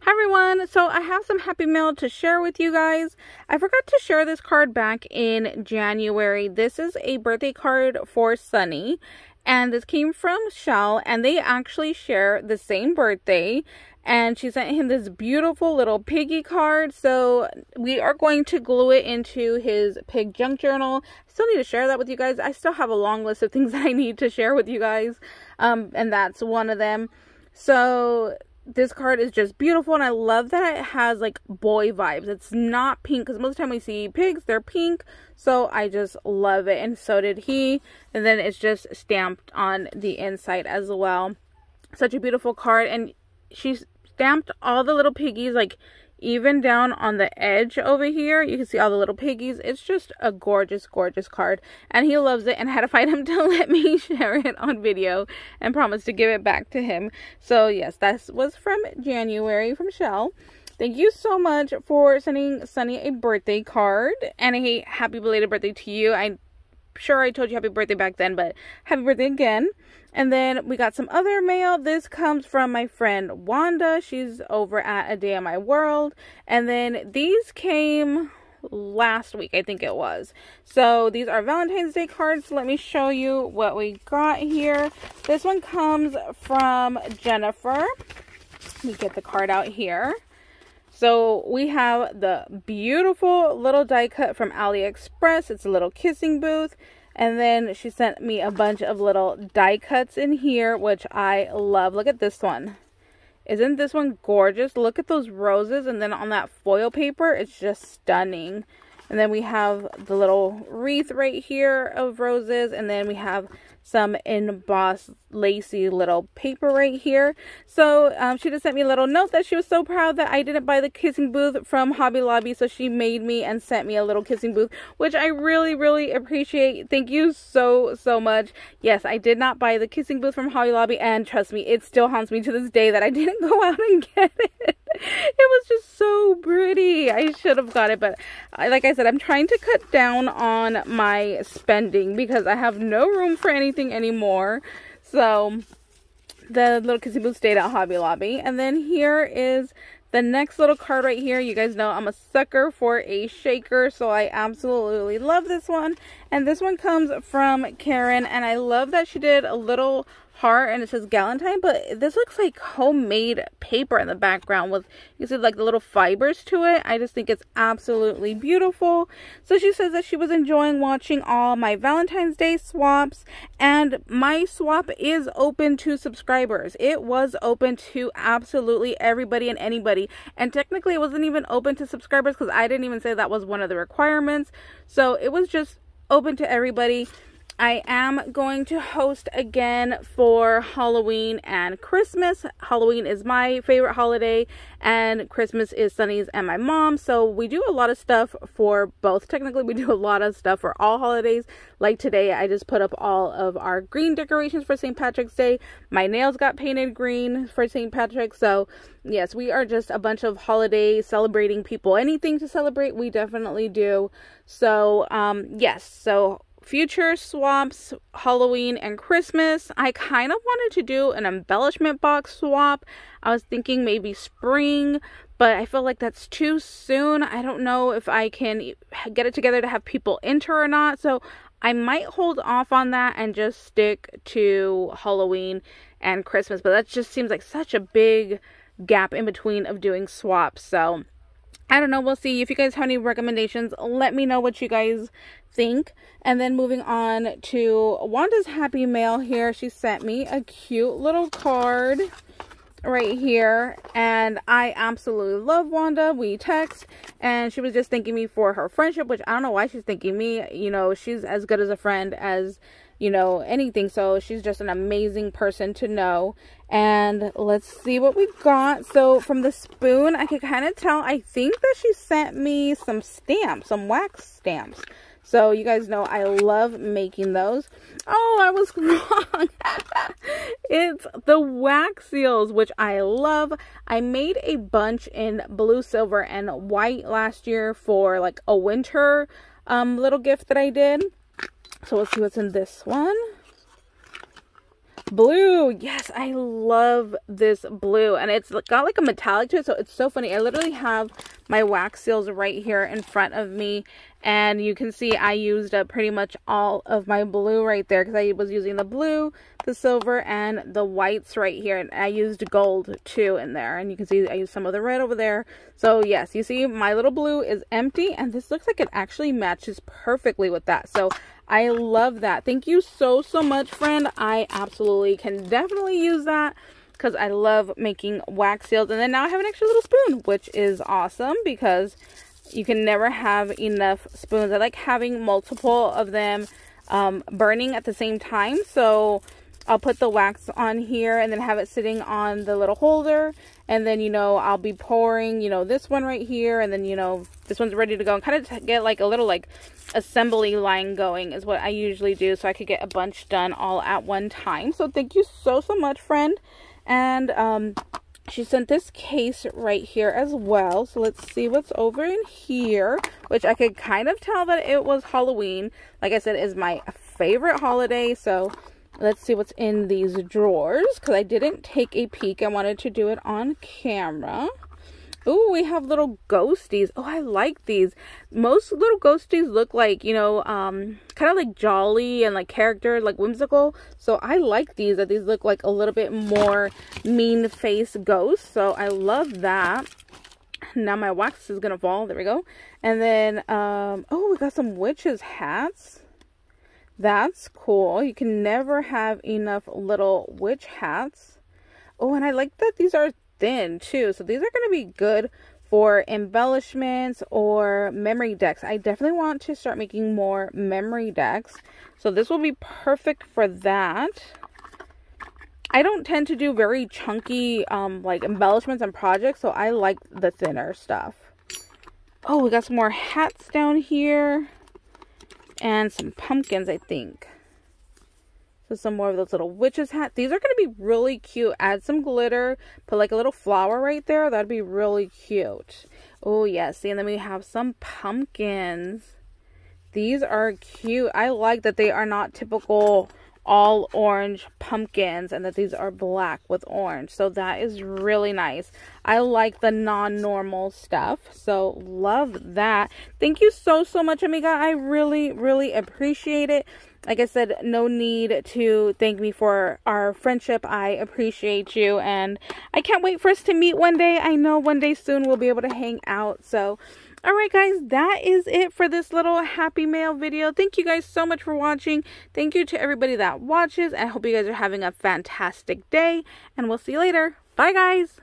Hi everyone, so I have some happy mail to share with you guys. I forgot to share this card back in January. This is a birthday card for Sunny and this came from Shell and they actually share the same birthday and she sent him this beautiful little piggy card. So we are going to glue it into his pig junk journal. Still need to share that with you guys. I still have a long list of things that i need to share with you guys um, and that's one of them. So this card is just beautiful and I love that it has like boy vibes. It's not pink because most of the time we see pigs, they're pink. So I just love it and so did he. And then it's just stamped on the inside as well. Such a beautiful card and she stamped all the little piggies like even down on the edge over here you can see all the little piggies it's just a gorgeous gorgeous card and he loves it and I had to fight him to let me share it on video and promise to give it back to him so yes that was from January from Shell Thank you so much for sending Sunny a birthday card and a happy belated birthday to you. I'm sure I told you happy birthday back then, but happy birthday again. And then we got some other mail. This comes from my friend Wanda. She's over at A Day in My World. And then these came last week, I think it was. So these are Valentine's Day cards. Let me show you what we got here. This one comes from Jennifer. Let me get the card out here. So we have the beautiful little die cut from AliExpress. It's a little kissing booth. And then she sent me a bunch of little die cuts in here, which I love. Look at this one. Isn't this one gorgeous? Look at those roses. And then on that foil paper, it's just stunning. And then we have the little wreath right here of roses. And then we have some embossed lacy little paper right here. So um, she just sent me a little note that she was so proud that I didn't buy the kissing booth from Hobby Lobby. So she made me and sent me a little kissing booth, which I really, really appreciate. Thank you so, so much. Yes, I did not buy the kissing booth from Hobby Lobby. And trust me, it still haunts me to this day that I didn't go out and get it. It was just so pretty. I should have got it. But like I said, I'm trying to cut down on my spending because I have no room for anything anymore. So the little kissing booth stayed at Hobby Lobby. And then here is the next little card right here. You guys know I'm a sucker for a shaker. So I absolutely love this one. And this one comes from Karen. And I love that she did a little heart and it says Galentine, but this looks like homemade paper in the background with, you see like the little fibers to it. I just think it's absolutely beautiful. So she says that she was enjoying watching all my Valentine's Day swaps and my swap is open to subscribers. It was open to absolutely everybody and anybody. And technically it wasn't even open to subscribers because I didn't even say that was one of the requirements. So it was just open to everybody. I am going to host again for Halloween and Christmas. Halloween is my favorite holiday and Christmas is Sunny's and my mom. So we do a lot of stuff for both. Technically, we do a lot of stuff for all holidays. Like today, I just put up all of our green decorations for St. Patrick's Day. My nails got painted green for St. Patrick. So yes, we are just a bunch of holiday celebrating people. Anything to celebrate, we definitely do. So um, yes, so future swaps halloween and christmas. I kind of wanted to do an embellishment box swap. I was thinking maybe spring but i feel like that's too soon. I don't know if i can get it together to have people enter or not so i might hold off on that and just stick to halloween and christmas but that just seems like such a big gap in between of doing swaps so I don't know. We'll see. If you guys have any recommendations, let me know what you guys think. And then moving on to Wanda's Happy Mail here. She sent me a cute little card right here. And I absolutely love Wanda. We text. And she was just thanking me for her friendship, which I don't know why she's thanking me. You know, she's as good as a friend as you know, anything. So she's just an amazing person to know. And let's see what we got. So from the spoon, I could kind of tell, I think that she sent me some stamps, some wax stamps. So you guys know I love making those. Oh, I was wrong. it's the wax seals, which I love. I made a bunch in blue, silver, and white last year for like a winter um, little gift that I did. So let's see what's in this one. blue. Yes i love this blue. And it's got like a metallic to it so it's so funny. I literally have my wax seals right here in front of me and you can see i used up pretty much all of my blue right there because i was using the blue the silver and the whites right here and i used gold too in there. And you can see i used some of the red over there. So yes you see my little blue is empty and this looks like it actually matches perfectly with that. So I love that. Thank you so, so much, friend. I absolutely can definitely use that because I love making wax seals. And then now I have an extra little spoon, which is awesome because you can never have enough spoons. I like having multiple of them um, burning at the same time. So I'll put the wax on here and then have it sitting on the little holder. And then, you know, I'll be pouring, you know, this one right here. And then, you know, this one's ready to go. And kind of get like a little like assembly line going is what I usually do. So I could get a bunch done all at one time. So thank you so, so much, friend. And um, she sent this case right here as well. So let's see what's over in here. Which I could kind of tell that it was Halloween. Like I said, is my favorite holiday. So let's see what's in these drawers because I didn't take a peek. I wanted to do it on camera. Oh, we have little ghosties. Oh, I like these. Most little ghosties look like, you know, um, kind of like jolly and like character, like whimsical. So I like these, that these look like a little bit more mean face ghosts. So I love that. Now my wax is going to fall. There we go. And then, um, oh, we got some witches hats. That's cool. You can never have enough little witch hats. Oh, and I like that these are thin too. So these are going to be good for embellishments or memory decks. I definitely want to start making more memory decks. So this will be perfect for that. I don't tend to do very chunky um, like embellishments and projects. So I like the thinner stuff. Oh, we got some more hats down here and some pumpkins, I think. So some more of those little witches hats. These are going to be really cute. Add some glitter. Put like a little flower right there. That'd be really cute. Oh, yes. See, and then we have some pumpkins. These are cute. I like that they are not typical all orange pumpkins and that these are black with orange. So that is really nice. I like the non-normal stuff. So love that. Thank you so, so much, amiga. I really, really appreciate it. Like I said, no need to thank me for our friendship. I appreciate you and I can't wait for us to meet one day. I know one day soon we'll be able to hang out. So Alright guys, that is it for this little happy mail video. Thank you guys so much for watching. Thank you to everybody that watches. I hope you guys are having a fantastic day. And we'll see you later. Bye guys!